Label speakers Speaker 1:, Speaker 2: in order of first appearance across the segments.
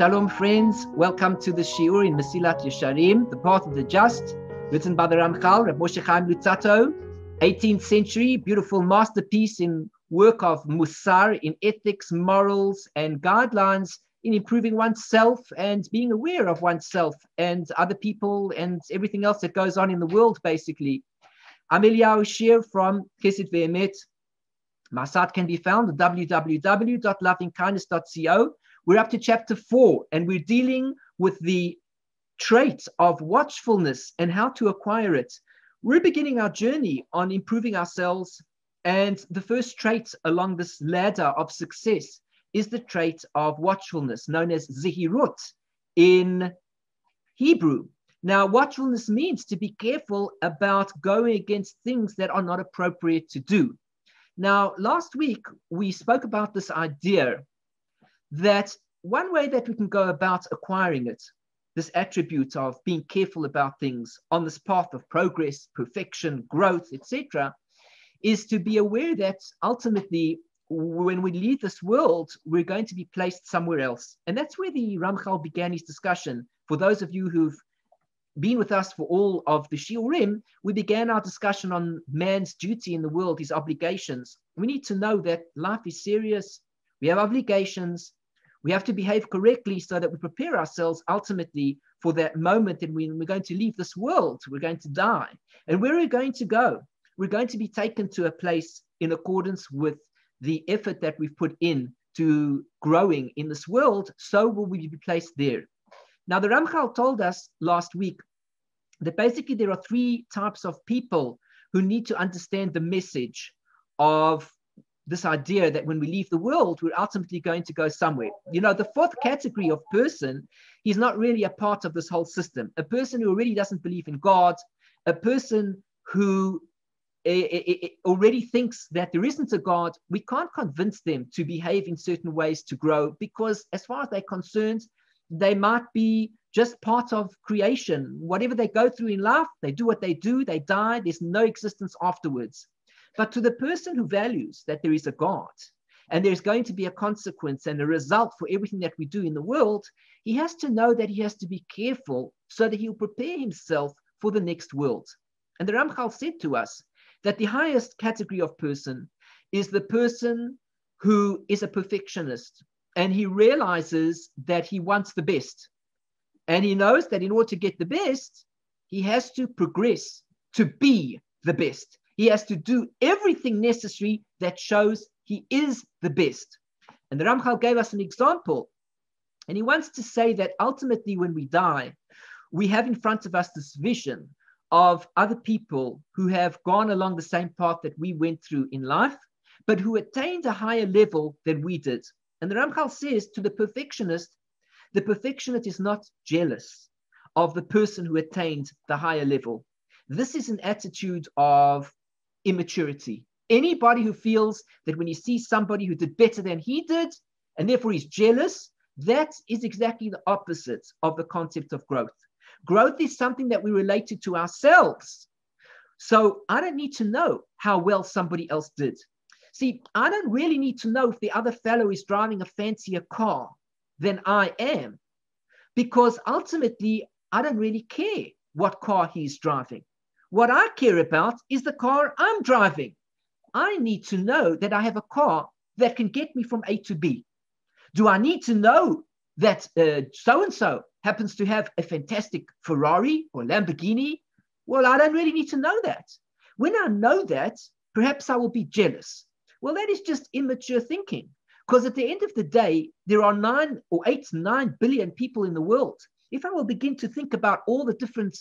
Speaker 1: Shalom, friends. Welcome to the Shiur in Mesilat Yesharim, the path of the just, written by the Ramchal, Reb Moshe Chaim Luzzatto, 18th century, beautiful masterpiece in work of Musar, in ethics, morals, and guidelines in improving oneself and being aware of oneself and other people and everything else that goes on in the world, basically. I'm Eliyahu Shear from Chesed Ve'emet. My site can be found at www.lovingkindness.co. We're up to chapter four, and we're dealing with the trait of watchfulness and how to acquire it. We're beginning our journey on improving ourselves, and the first trait along this ladder of success is the trait of watchfulness, known as zehirut in Hebrew. Now, watchfulness means to be careful about going against things that are not appropriate to do. Now, last week we spoke about this idea that one way that we can go about acquiring it, this attribute of being careful about things on this path of progress, perfection, growth, etc., is to be aware that ultimately, when we leave this world, we're going to be placed somewhere else. And that's where the Ramchal began his discussion. For those of you who've been with us for all of the Shiurim, we began our discussion on man's duty in the world, his obligations. We need to know that life is serious. We have obligations. We have to behave correctly so that we prepare ourselves ultimately for that moment when we're going to leave this world, we're going to die. And where are we going to go? We're going to be taken to a place in accordance with the effort that we've put in to growing in this world, so will we be placed there. Now, the Ramchal told us last week that basically there are three types of people who need to understand the message of this idea that when we leave the world, we're ultimately going to go somewhere. You know, the fourth category of person, he's not really a part of this whole system. A person who already doesn't believe in God, a person who eh, eh, eh, already thinks that there isn't a God, we can't convince them to behave in certain ways to grow because, as far as they're concerned, they might be just part of creation. Whatever they go through in life, they do what they do, they die, there's no existence afterwards. But to the person who values that there is a God and there's going to be a consequence and a result for everything that we do in the world, he has to know that he has to be careful so that he'll prepare himself for the next world. And the Ramchal said to us that the highest category of person is the person who is a perfectionist and he realizes that he wants the best. And he knows that in order to get the best, he has to progress to be the best. He has to do everything necessary that shows he is the best. And the Ramchal gave us an example. And he wants to say that ultimately, when we die, we have in front of us this vision of other people who have gone along the same path that we went through in life, but who attained a higher level than we did. And the Ramchal says to the perfectionist, the perfectionist is not jealous of the person who attained the higher level. This is an attitude of immaturity. Anybody who feels that when he sees somebody who did better than he did, and therefore he's jealous, that is exactly the opposite of the concept of growth. Growth is something that we related to ourselves. So I don't need to know how well somebody else did. See, I don't really need to know if the other fellow is driving a fancier car than I am, because ultimately I don't really care what car he's driving. What I care about is the car I'm driving. I need to know that I have a car that can get me from A to B. Do I need to know that so and so happens to have a fantastic Ferrari or Lamborghini? Well, I don't really need to know that. When I know that, perhaps I will be jealous. Well, that is just immature thinking. Because at the end of the day, there are nine or eight, nine billion people in the world. If I will begin to think about all the different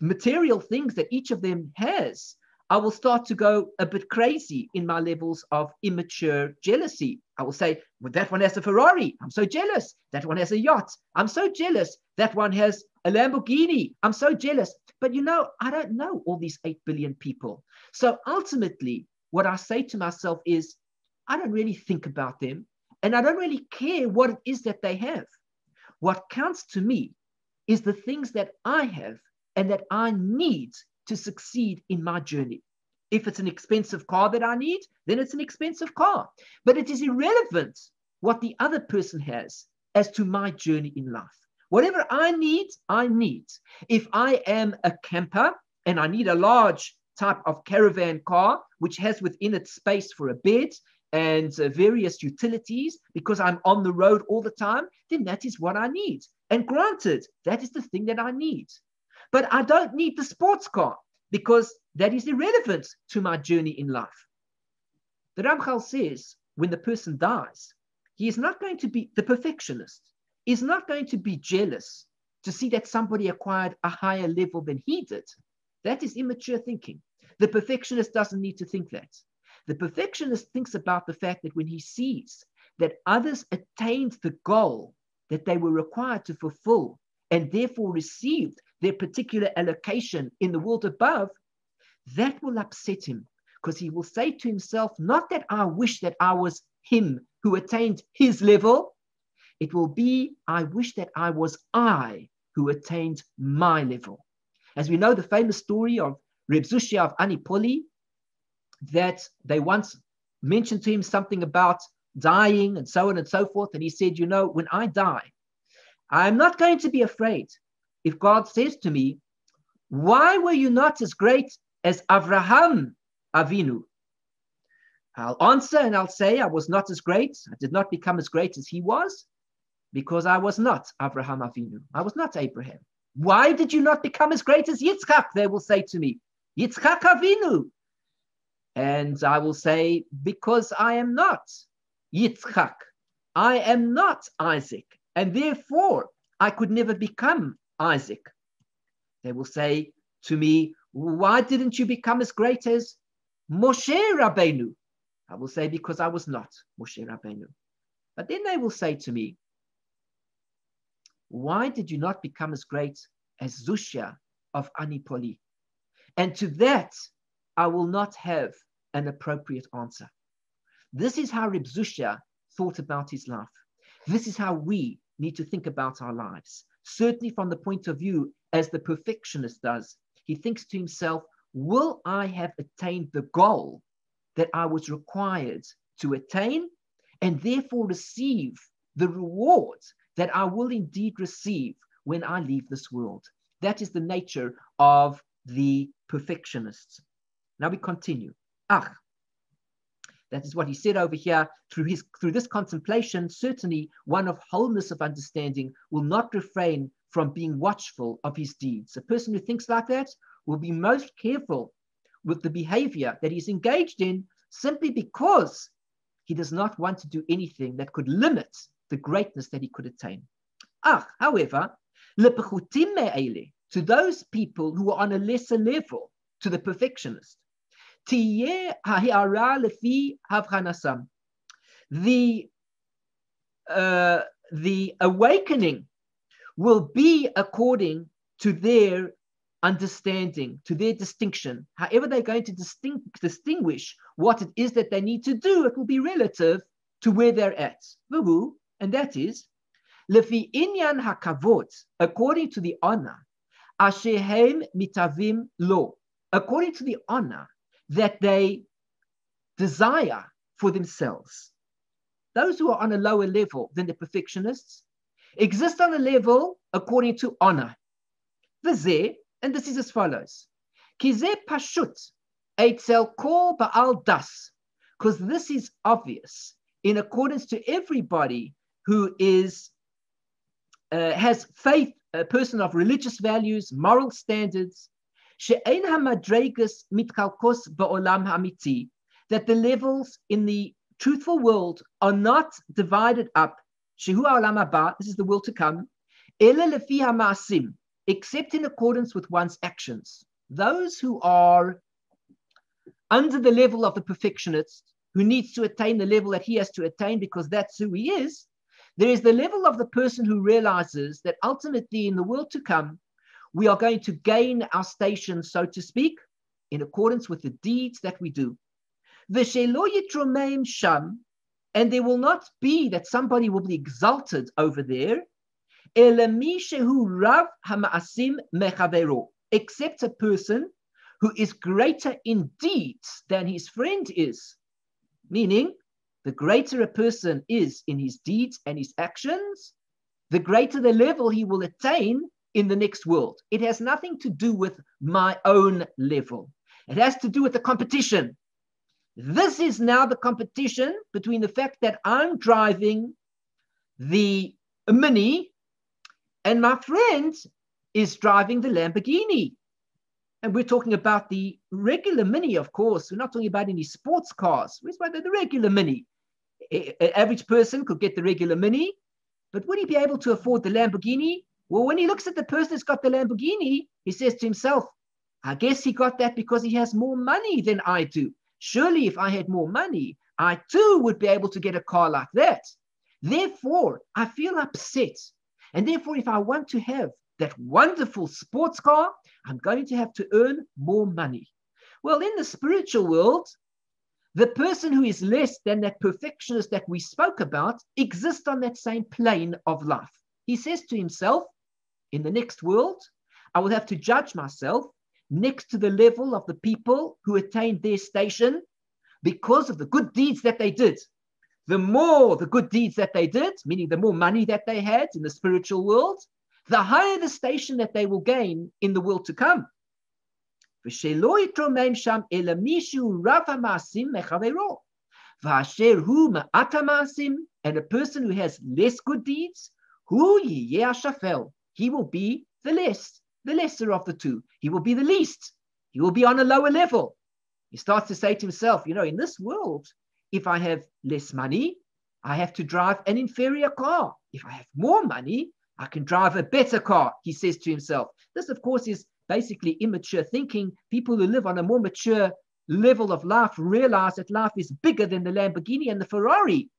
Speaker 1: material things that each of them has, I will start to go a bit crazy in my levels of immature jealousy. I will say, well, that one has a Ferrari. I'm so jealous. That one has a yacht. I'm so jealous. That one has a Lamborghini. I'm so jealous. But you know, I don't know all these 8 billion people. So ultimately, what I say to myself is, I don't really think about them and I don't really care what it is that they have. What counts to me is the things that I have and that I need to succeed in my journey. If it's an expensive car that I need, then it's an expensive car. But it is irrelevant what the other person has. as to my journey in life. Whatever I need, I need. If I am a camper and I need a large type of caravan car, which has within it space for a bed and uh, various utilities because I'm on the road all the time, then that is what I need. And granted, that is the thing that I need. But I don't need the sports car because that is irrelevant to my journey in life. The Ramchal says when the person dies, he is not going to be the perfectionist, is not going to be jealous to see that somebody acquired a higher level than he did. That is immature thinking. The perfectionist doesn't need to think that. The perfectionist thinks about the fact that when he sees that others attained the goal that they were required to fulfill and therefore received their particular allocation in the world above, that will upset him because he will say to himself, not that I wish that I was him who attained his level. It will be, I wish that I was I who attained my level. As we know, the famous story of Reb Zushia of Anipoli, that they once mentioned to him something about dying and so on and so forth. And he said, You know, when I die, I'm not going to be afraid if God says to me, Why were you not as great as Avraham Avinu? I'll answer and I'll say, I was not as great. I did not become as great as he was because I was not Avraham Avinu. I was not Abraham. Why did you not become as great as Yitzchak? They will say to me, Yitzchak Avinu. And I will say, because I am not Yitzchak. I am not Isaac. And therefore, I could never become Isaac. They will say to me, why didn't you become as great as Moshe Rabbeinu? I will say, because I was not Moshe Rabbeinu. But then they will say to me, why did you not become as great as Zushia of Anipoli? And to that, I will not have an appropriate answer. This is how Reb Zushia thought about his life. This is how we need to think about our lives. Certainly from the point of view as the perfectionist does, he thinks to himself, will I have attained the goal that I was required to attain and therefore receive the reward that I will indeed receive when I leave this world. That is the nature of the perfectionists. Now we continue. Ach, that is what he said over here. Through his through this contemplation, certainly one of wholeness of understanding will not refrain from being watchful of his deeds. A person who thinks like that will be most careful with the behavior that he's engaged in simply because he does not want to do anything that could limit the greatness that he could attain. Ah, however, to those people who are on a lesser level, to the perfectionist, the uh, the awakening will be according to their understanding, to their distinction. However, they're going to distinct, distinguish what it is that they need to do, it will be relative to where they're at. And that is, inyan hakavod, according to the honor, mitavim lo, according to the honor that they desire for themselves. Those who are on a lower level than the perfectionists exist on a level according to honor. The V'zeh, and this is as follows. Kizeh pashut eitzel kol ba'al das, because this is obvious in accordance to everybody who is uh, has faith, a person of religious values, moral standards, she'ein mitkalkos ba'olam that the levels in the truthful world are not divided up. Shehu olam haba, this is the world to come. Lefi except in accordance with one's actions. Those who are under the level of the perfectionist, who needs to attain the level that he has to attain because that's who he is, there is the level of the person who realizes that ultimately in the world to come, we are going to gain our station, so to speak, in accordance with the deeds that we do. sham, and there will not be that somebody will be exalted over there, except a person who is greater in deeds than his friend is. Meaning, the greater a person is in his deeds and his actions, the greater the level he will attain in the next world. It has nothing to do with my own level, it has to do with the competition. This is now the competition between the fact that I'm driving the Mini and my friend is driving the Lamborghini. And we're talking about the regular Mini, of course. We're not talking about any sports cars. We're talking about the regular Mini. An average person could get the regular Mini, but would he be able to afford the Lamborghini? Well, when he looks at the person that's got the Lamborghini, he says to himself, I guess he got that because he has more money than I do. Surely, if I had more money, I too would be able to get a car like that. Therefore, I feel upset. And therefore, if I want to have that wonderful sports car, I'm going to have to earn more money. Well, in the spiritual world, the person who is less than that perfectionist that we spoke about exists on that same plane of life. He says to himself, in the next world, I will have to judge myself next to the level of the people who attained their station because of the good deeds that they did. The more the good deeds that they did, meaning the more money that they had in the spiritual world, the higher the station that they will gain in the world to come. And a person who has less good deeds, he will be the less, the lesser of the two. He will be the least. He will be on a lower level. He starts to say to himself, you know, in this world, if I have less money, I have to drive an inferior car. If I have more money, I can drive a better car, he says to himself. This, of course, is basically immature thinking. People who live on a more mature level of life realize that life is bigger than the Lamborghini and the Ferrari.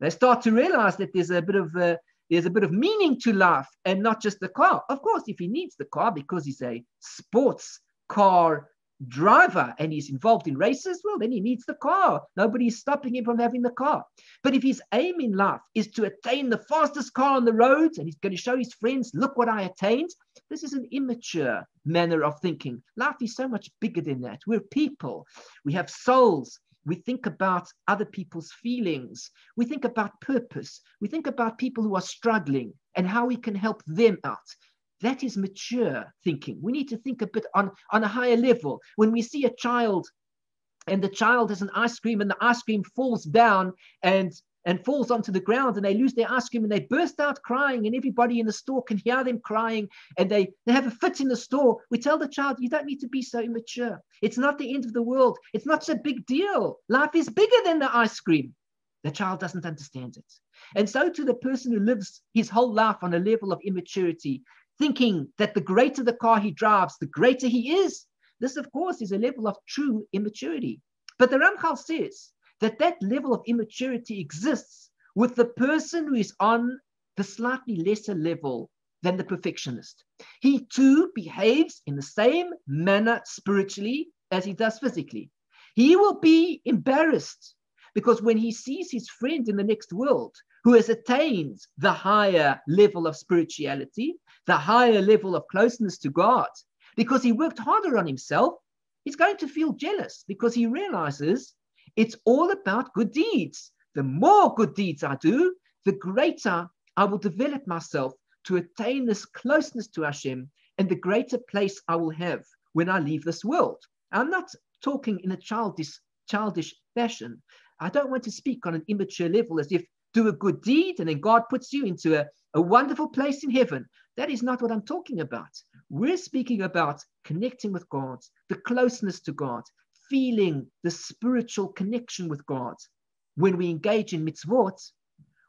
Speaker 1: They start to realize that there's a bit of uh, there's a bit of meaning to life and not just the car. Of course, if he needs the car because he's a sports car driver and he's involved in races, well, then he needs the car. Nobody's stopping him from having the car. But if his aim in life is to attain the fastest car on the roads and he's going to show his friends, look what I attained, this is an immature manner of thinking. Life is so much bigger than that. We're people, we have souls. We think about other people's feelings. We think about purpose. We think about people who are struggling and how we can help them out. That is mature thinking. We need to think a bit on, on a higher level. When we see a child and the child has an ice cream and the ice cream falls down and and falls onto the ground and they lose their ice cream and they burst out crying and everybody in the store can hear them crying and they, they have a fit in the store. We tell the child, you don't need to be so immature. It's not the end of the world. It's not a big deal. Life is bigger than the ice cream. The child doesn't understand it. And so to the person who lives his whole life on a level of immaturity, thinking that the greater the car he drives, the greater he is. This, of course, is a level of true immaturity. But the Ramchal says that that level of immaturity exists with the person who is on the slightly lesser level than the perfectionist. He too behaves in the same manner spiritually as he does physically. He will be embarrassed because when he sees his friend in the next world who has attained the higher level of spirituality, the higher level of closeness to God, because he worked harder on himself, he's going to feel jealous because he realizes it's all about good deeds. The more good deeds I do, the greater I will develop myself to attain this closeness to Hashem and the greater place I will have when I leave this world. I'm not talking in a childish, childish fashion. I don't want to speak on an immature level as if do a good deed and then God puts you into a, a wonderful place in heaven. That is not what I'm talking about. We're speaking about connecting with God, the closeness to God, feeling the spiritual connection with God. When we engage in mitzvot,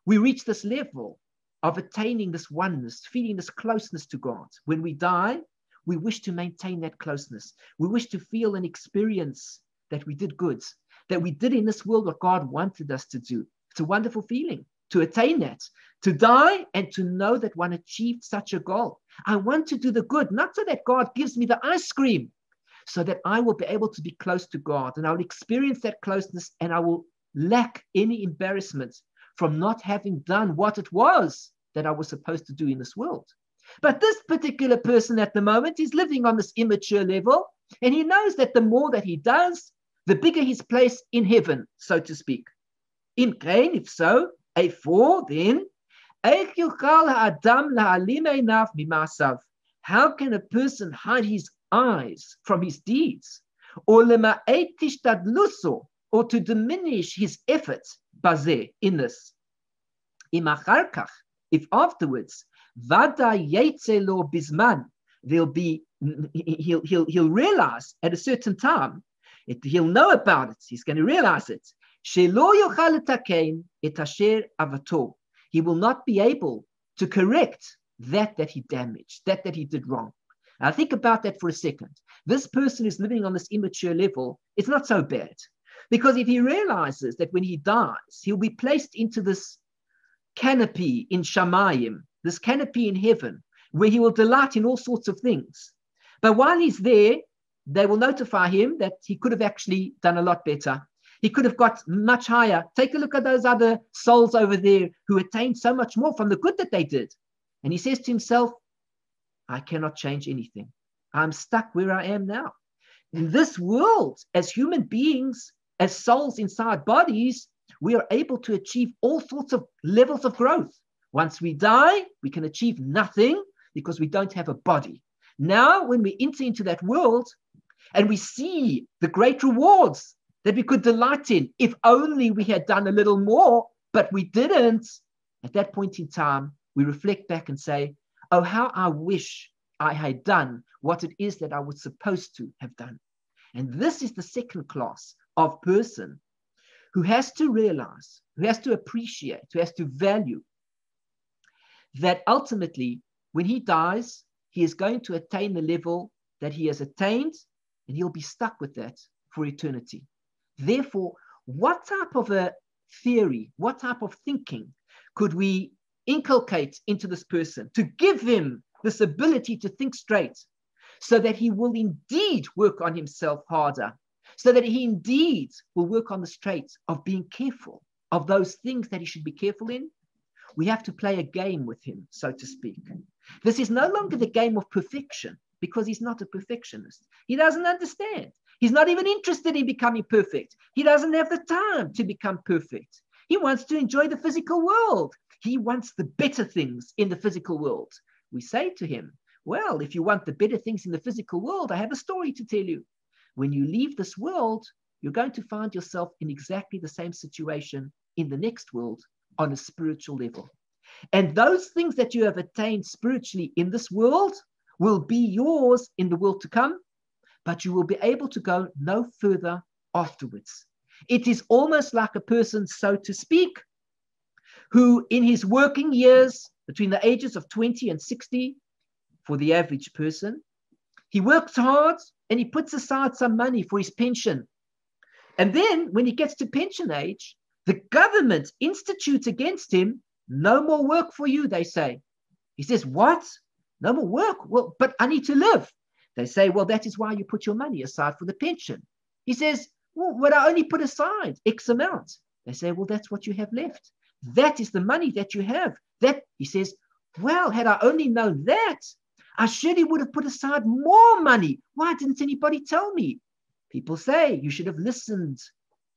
Speaker 1: we reach this level of attaining this oneness, feeling this closeness to God. When we die, we wish to maintain that closeness. We wish to feel and experience that we did good, that we did in this world what God wanted us to do. It's a wonderful feeling to attain that, to die and to know that one achieved such a goal. I want to do the good, not so that God gives me the ice cream, so that I will be able to be close to God and I will experience that closeness and I will lack any embarrassment from not having done what it was that I was supposed to do in this world. But this particular person at the moment is living on this immature level, and he knows that the more that he does, the bigger his place in heaven, so to speak. In Cain, if so, a four, then How can a person hide his eyes from his deeds? Or or to diminish his efforts baze, in this. If afterwards, bisman, there'll be he'll he'll he'll realize at a certain time, it, he'll know about it. He's going to realize it. He will not be able to correct that that he damaged, that that he did wrong. Now think about that for a second. This person is living on this immature level. It's not so bad. Because if he realizes that when he dies, he'll be placed into this canopy in Shamayim, this canopy in heaven, where he will delight in all sorts of things. But while he's there, they will notify him that he could have actually done a lot better. He could have got much higher. Take a look at those other souls over there who attained so much more from the good that they did. And he says to himself, I cannot change anything. I'm stuck where I am now. In this world, as human beings, as souls inside bodies, we are able to achieve all sorts of levels of growth. Once we die, we can achieve nothing because we don't have a body. Now, when we enter into that world and we see the great rewards that we could delight in, if only we had done a little more, but we didn't, at that point in time, we reflect back and say, Oh, how I wish I had done what it is that I was supposed to have done. And this is the second class of person who has to realize, who has to appreciate, who has to value that ultimately, when he dies, he is going to attain the level that he has attained, and he'll be stuck with that for eternity. Therefore, what type of a theory, what type of thinking could we inculcate into this person to give him this ability to think straight so that he will indeed work on himself harder so that he indeed will work on the traits of being careful of those things that he should be careful in. We have to play a game with him, so to speak. This is no longer the game of perfection because he's not a perfectionist. He doesn't understand. He's not even interested in becoming perfect. He doesn't have the time to become perfect. He wants to enjoy the physical world. He wants the better things in the physical world. We say to him, Well, if you want the better things in the physical world, I have a story to tell you. When you leave this world, you're going to find yourself in exactly the same situation in the next world on a spiritual level. And those things that you have attained spiritually in this world will be yours in the world to come, but you will be able to go no further afterwards. It is almost like a person, so to speak, who in his working years, between the ages of 20 and 60, for the average person, he works hard and he puts aside some money for his pension. And then when he gets to pension age, the government institutes against him no more work for you, they say. He says, What? No more work? Well, but I need to live. They say, Well, that is why you put your money aside for the pension. He says, Well, but I only put aside X amount. They say, Well, that's what you have left. That is the money that you have. That, he says, Well, had I only known that, I surely would have put aside more money. Why didn't anybody tell me? People say you should have listened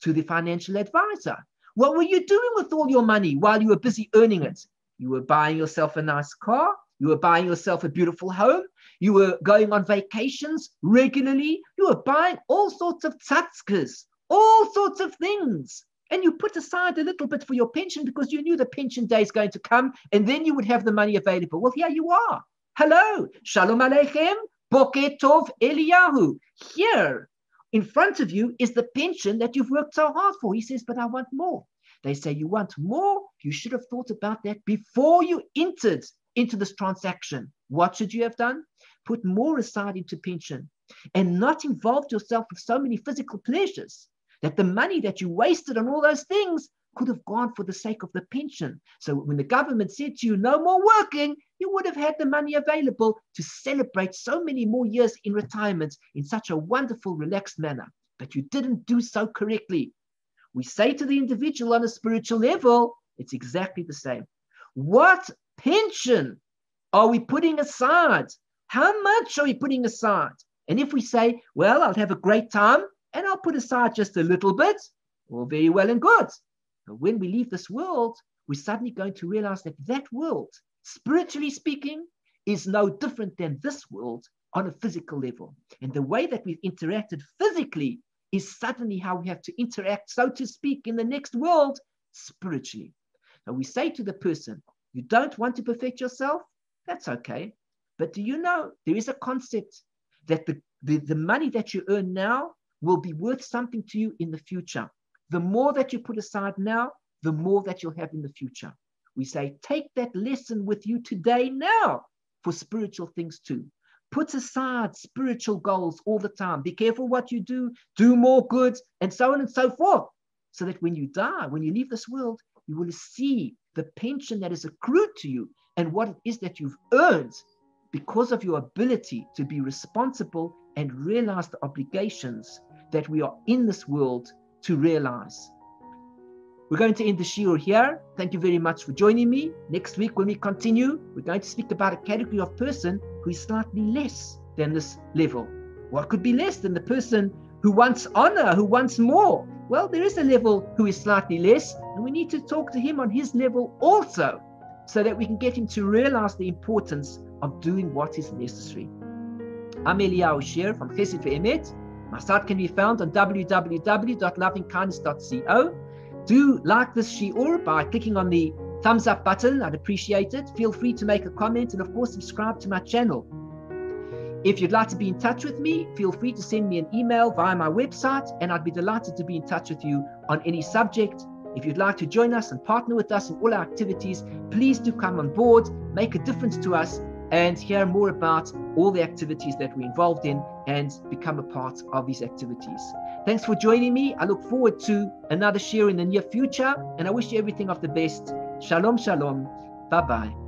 Speaker 1: to the financial advisor. What were you doing with all your money while you were busy earning it? You were buying yourself a nice car. You were buying yourself a beautiful home. You were going on vacations regularly. You were buying all sorts of tzatzkas, all sorts of things. And you put aside a little bit for your pension because you knew the pension day is going to come and then you would have the money available. Well, here you are. Hello, Shalom Aleichem, Boker Tov Eliyahu. Here in front of you is the pension that you've worked so hard for. He says, but I want more. They say, you want more? You should have thought about that before you entered into this transaction. What should you have done? Put more aside into pension and not involved yourself with so many physical pleasures that the money that you wasted on all those things could have gone for the sake of the pension. So when the government said to you, no more working, you would have had the money available to celebrate so many more years in retirement in such a wonderful, relaxed manner. But you didn't do so correctly. We say to the individual on a spiritual level, it's exactly the same. What pension are we putting aside? How much are we putting aside? And if we say, well, I'll have a great time and I'll put aside just a little bit, all very well and good. But when we leave this world, we're suddenly going to realize that that world, spiritually speaking, is no different than this world on a physical level. And the way that we've interacted physically is suddenly how we have to interact, so to speak, in the next world spiritually. So we say to the person, You don't want to perfect yourself? That's okay. But do you know there is a concept that the, the, the money that you earn now will be worth something to you in the future? The more that you put aside now, the more that you'll have in the future. We say, Take that lesson with you today now for spiritual things too. Put aside spiritual goals all the time. Be careful what you do, do more good, and so on and so forth. So that when you die, when you leave this world, you will see the pension that is accrued to you and what it is that you've earned because of your ability to be responsible and realize the obligations that we are in this world to realize. We're going to end the shiur here. Thank you very much for joining me. Next week, when we continue, we're going to speak about a category of person who is slightly less than this level. What could be less than the person who wants honor, who wants more? Well, there is a level who is slightly less, and we need to talk to him on his level also so that we can get him to realize the importance of doing what is necessary. I'm Eliyahu Shear from Chesed Emet. My site can be found on www.lovingkindness.co do like this shiur by clicking on the thumbs up button. I'd appreciate it. Feel free to make a comment and, of course, subscribe to my channel. If you'd like to be in touch with me, feel free to send me an email via my website, and I'd be delighted to be in touch with you on any subject. If you'd like to join us and partner with us in all our activities, please do come on board, make a difference to us, and hear more about all the activities that we're involved in and become a part of these activities. Thanks for joining me. I look forward to another shiur in the near future, and I wish you everything of the best. Shalom, shalom. Bye bye.